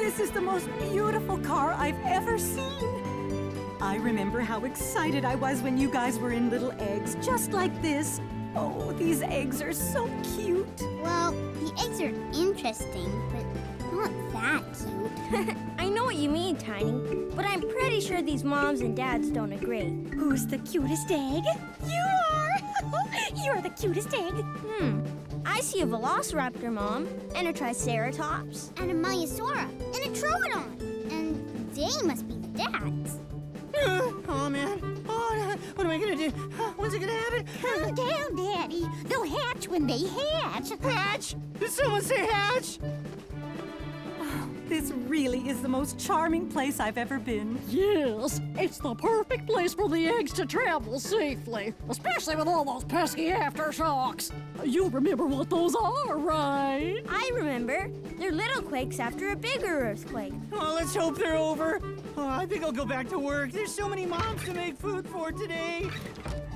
This is the most beautiful car I've ever seen. I remember how excited I was when you guys were in little eggs, just like this. Oh, these eggs are so cute. Well, the eggs are interesting, but not that cute. I know what you mean, Tiny, but I'm pretty sure these moms and dads don't agree. Who's the cutest egg? You are! You're the cutest egg. Hmm. I see a velociraptor, Mom, and a triceratops. and a Maiasaura, and a Troodon. And they must be dads. Oh, oh man. Oh, what am I gonna do? When's it gonna happen? Calm down, Daddy. They'll hatch when they hatch. Hatch! Did someone say hatch? This really is the most charming place I've ever been. Yes, it's the perfect place for the eggs to travel safely, especially with all those pesky aftershocks. You remember what those are, right? I remember. They're little quakes after a bigger earthquake. Oh, let's hope they're over. Oh, I think I'll go back to work. There's so many moms to make food for today.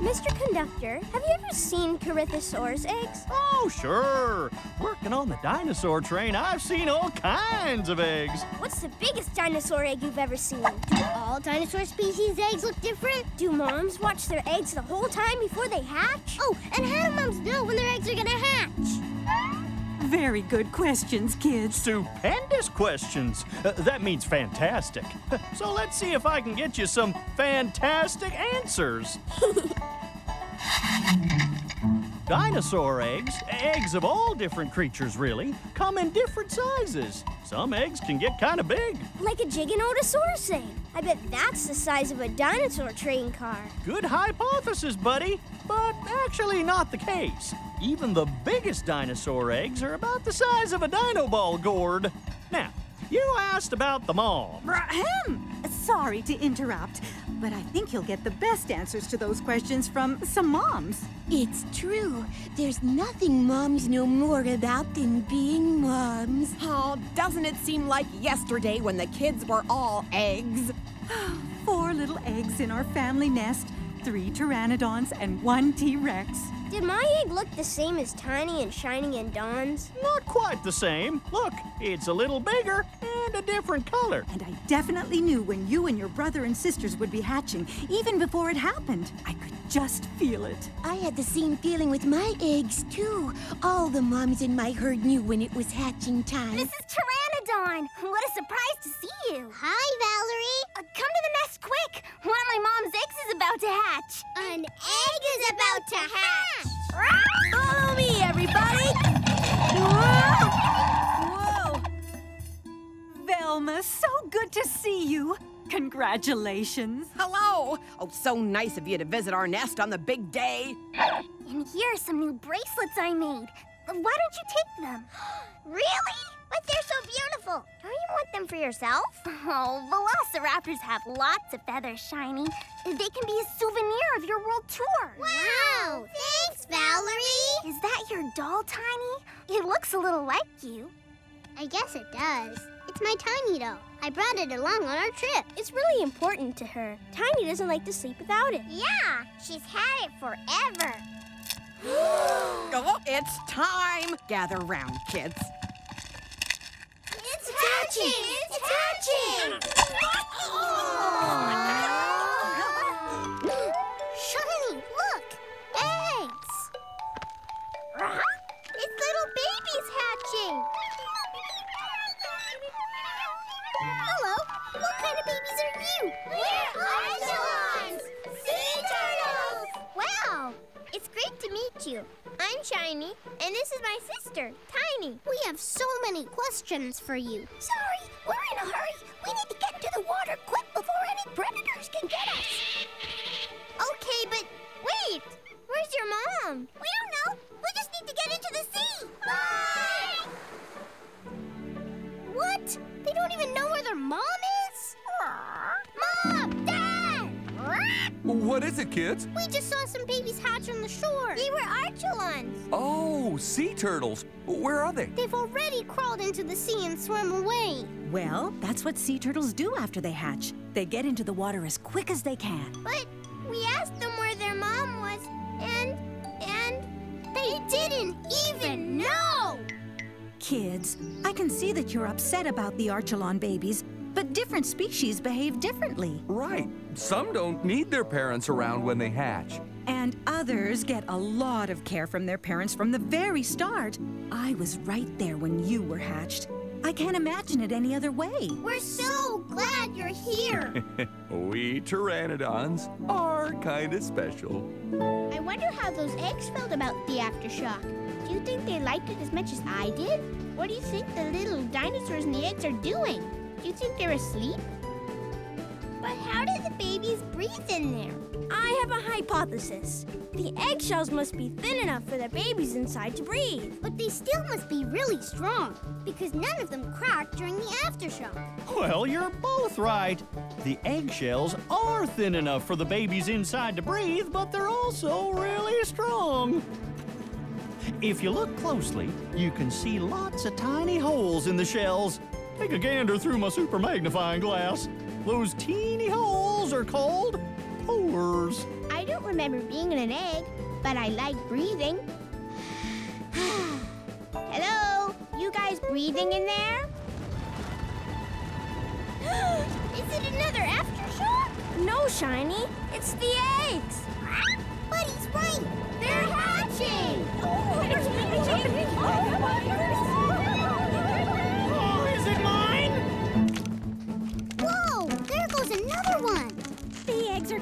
Mr. Conductor, have you ever seen Corythosaurus eggs? Oh, sure. Working on the dinosaur train, I've seen all kinds of eggs. What's the biggest dinosaur egg you've ever seen? Do all dinosaur species eggs look different? Do moms watch their eggs the whole time before they hatch? Oh, and how do moms know when their eggs are gonna hatch? Very good questions, kids. Stupendous questions. Uh, that means fantastic. So let's see if I can get you some fantastic answers. Dinosaur eggs, eggs of all different creatures really, come in different sizes. Some eggs can get kind of big. Like a Giganotosaurus egg. I bet that's the size of a dinosaur train car. Good hypothesis, buddy, but actually not the case. Even the biggest dinosaur eggs are about the size of a dino ball gourd. Now, you asked about the mom. Ahem. Sorry to interrupt, but I think you'll get the best answers to those questions from some moms. It's true. There's nothing moms know more about than being moms. Oh, doesn't it seem like yesterday when the kids were all eggs? Four little eggs in our family nest, three pteranodons, and one T Rex. Did my egg look the same as Tiny and Shining and Dawn's? Not quite the same. Look, it's a little bigger and a different color. And I definitely knew when you and your brother and sisters would be hatching, even before it happened. I could just feel it. I had the same feeling with my eggs, too. All the moms in my herd knew when it was hatching time. Mrs. Pteranodon. What a surprise to see you. Hi, hatch. An egg is about to hatch. Follow me, everybody. Whoa! Whoa! Velma, so good to see you. Congratulations. Hello! Oh, so nice of you to visit our nest on the big day. And here are some new bracelets I made. Why don't you take them? Really? But they're so beautiful. Don't you want them for yourself? Oh, velociraptors have lots of feathers, Shiny. They can be a souvenir of your world tour. Wow! Thanks, Valerie. Is that your doll, Tiny? It looks a little like you. I guess it does. It's my tiny doll. I brought it along on our trip. It's really important to her. Tiny doesn't like to sleep without it. Yeah, she's had it forever. Oh, it's time. Gather round, kids. It's hatching! It's hatching! Shiny, and this is my sister, Tiny. We have so many questions for you. Sorry, we're in a hurry. We need to get into the water quick before any predators can get us. Okay, but wait! Where's your mom? We don't know. We just need to get into the sea. Bye! What? They don't even know where their mom is? What is it, kids? We just saw some babies hatch on the shore. They were Archelons. Oh, sea turtles. Where are they? They've already crawled into the sea and swam away. Well, that's what sea turtles do after they hatch. They get into the water as quick as they can. But we asked them where their mom was, and and they didn't even know. kids. I can see that you're upset about the Archelon babies, but different species behave differently. Right. Some don't need their parents around when they hatch. And others get a lot of care from their parents from the very start. I was right there when you were hatched. I can't imagine it any other way. We're so glad you're here. we pteranodons are kind of special. I wonder how those eggs felt about the aftershock. Do you think they liked it as much as I did? What do you think the little dinosaurs in the eggs are doing? Do you think they're asleep? But how did the babies breathe in there? I have a hypothesis. The eggshells must be thin enough for the babies inside to breathe. But they still must be really strong because none of them cracked during the aftershock. Well, you're both right. The eggshells are thin enough for the babies inside to breathe, but they're also really strong. If you look closely, you can see lots of tiny holes in the shells. Take a gander through my super magnifying glass. Those teeny holes are called pores. I don't remember being in an egg, but I like breathing. Hello? You guys breathing in there? Is it another aftershock? No, Shiny. It's the eggs. Buddy's right. They're hatching.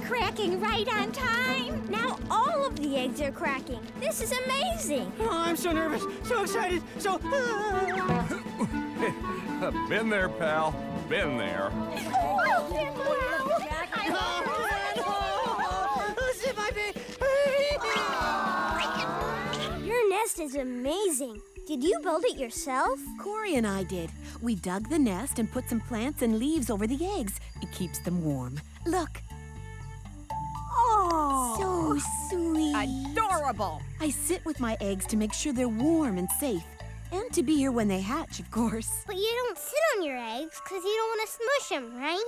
Cracking right on time. Now all of the eggs are cracking. This is amazing. Oh, I'm so nervous, so excited, so. Been there, pal. Been there. Zip my baby. Your nest is amazing. Did you build it yourself? Corey and I did. We dug the nest and put some plants and leaves over the eggs. It keeps them warm. Look. Oh. So sweet. Adorable. I sit with my eggs to make sure they're warm and safe. And to be here when they hatch, of course. But you don't sit on your eggs because you don't want to smush them, right?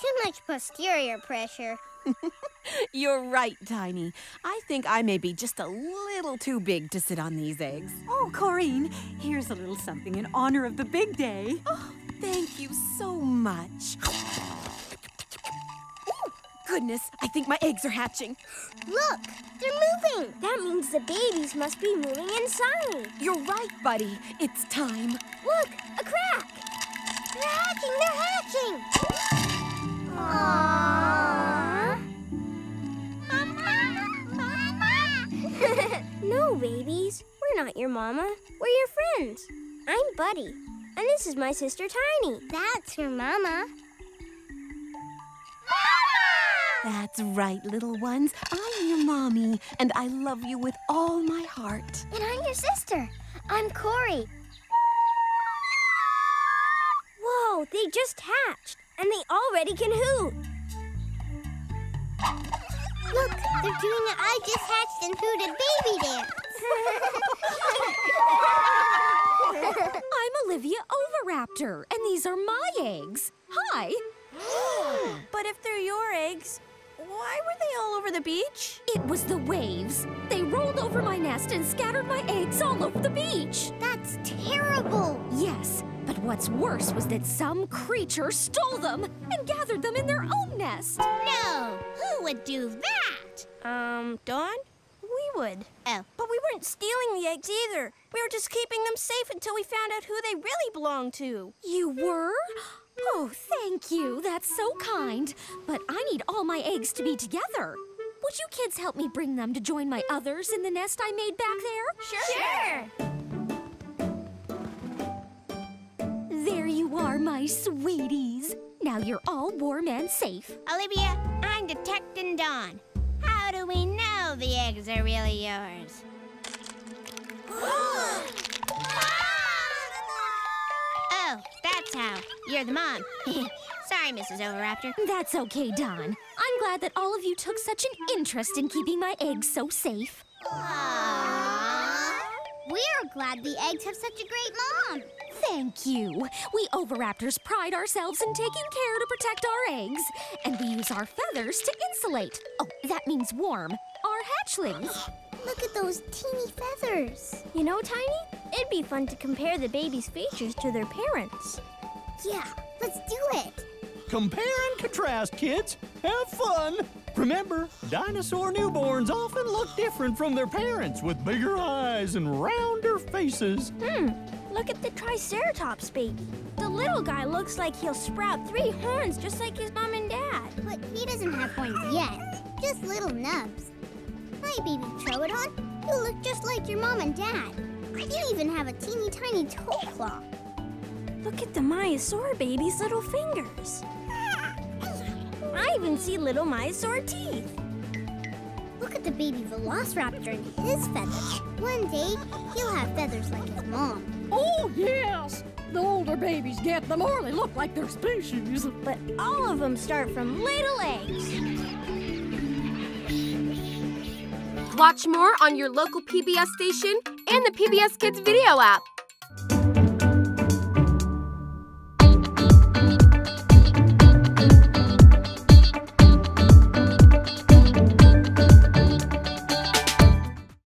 Too much posterior pressure. You're right, Tiny. I think I may be just a little too big to sit on these eggs. Oh, Corrine, here's a little something in honor of the big day. Oh, thank you so much. Goodness, I think my eggs are hatching. Look, they're moving. That means the babies must be moving inside. You're right, buddy. It's time. Look, a crack. They're hatching. They're hatching. Aww. Mama, mama. no, babies. We're not your mama. We're your friends. I'm Buddy, and this is my sister Tiny. That's your mama. That's right, little ones. I'm your mommy, and I love you with all my heart. And I'm your sister. I'm Corey. Whoa, they just hatched, and they already can hoot. Look, they're doing an I just hatched and hooted baby dance. I'm Olivia Oviraptor, and these are my eggs. Hi. but if they're your eggs, why were they all over the beach? It was the waves. They rolled over my nest and scattered my eggs all over the beach. That's terrible. Yes, but what's worse was that some creature stole them and gathered them in their own nest. No, who would do that? Um, Dawn? We would. Oh. But we weren't stealing the eggs either. We were just keeping them safe until we found out who they really belonged to. You were? Oh, thank you. That's so kind. But I need all my eggs to be together. Would you kids help me bring them to join my others in the nest I made back there? Sure. There you are, my sweeties. Now you're all warm and safe. Olivia, I'm detecting Dawn. How do we know the eggs are really yours? You're the mom. Sorry, Mrs. Oviraptor. That's okay, Dawn. I'm glad that all of you took such an interest in keeping my eggs so safe. Aww. We're glad the eggs have such a great mom. Thank you. We Oviraptors pride ourselves in taking care to protect our eggs, and we use our feathers to insulate. Oh, that means warm. Our hatchlings. Look at those teeny feathers. You know, Tiny, It'd be fun to compare the baby's features to their parents. Yeah, let's do it. Compare and contrast, kids. Have fun. Remember, dinosaur newborns often look different from their parents with bigger eyes and rounder faces. Hmm, look at the Triceratops baby. The little guy looks like he'll sprout three horns just like his mom and dad. But he doesn't have horns yet, just little nubs. Hi, baby Troodon. You look just like your mom and dad. You even have a teeny tiny toe claw. Look at the Maiasaur baby's little fingers. I even see little Maiasaur teeth. Look at the baby Velociraptor and his feathers. One day, he'll have feathers like his mom. Oh, yes! The older babies get, the more they look like their species. But all of them start from little eggs. Watch more on your local PBS station and the PBS Kids video app.